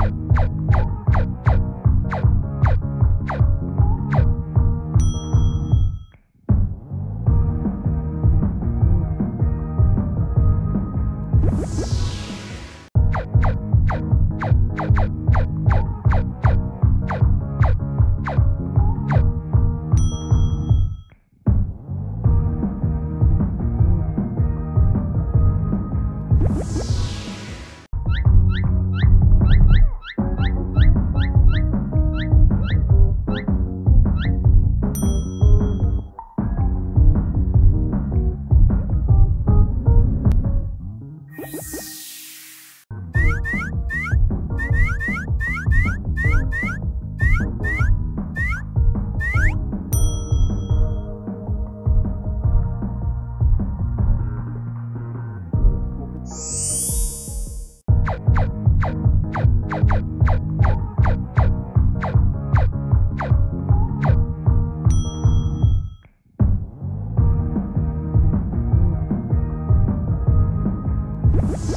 you you